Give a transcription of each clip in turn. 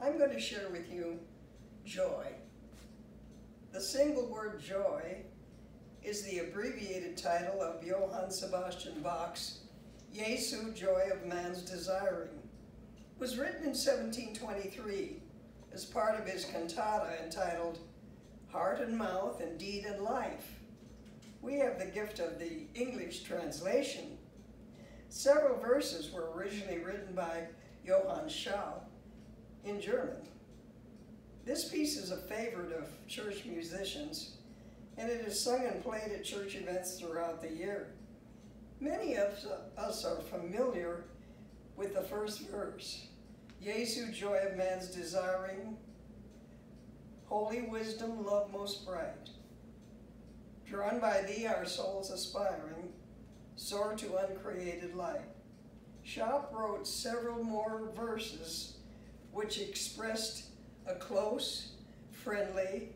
I'm going to share with you joy. The single word joy is the abbreviated title of Johann Sebastian Bach's Jesu, Joy of Man's Desiring. It was written in 1723 as part of his cantata entitled Heart and Mouth and Deed and Life. We have the gift of the English translation. Several verses were originally written by Johann Schop in German. This piece is a favorite of church musicians, and it is sung and played at church events throughout the year. Many of us are familiar with the first verse. Jesu, joy of man's desiring, holy wisdom, love most bright. Drawn by thee, our souls aspiring, soar to uncreated light. Schop wrote several more verses which expressed a close, friendly,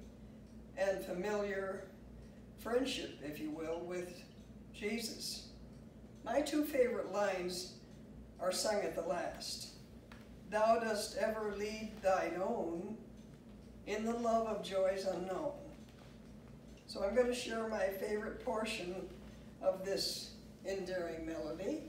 and familiar friendship, if you will, with Jesus. My two favorite lines are sung at the last. Thou dost ever lead thine own in the love of joys unknown. So I'm going to share my favorite portion of this endearing melody.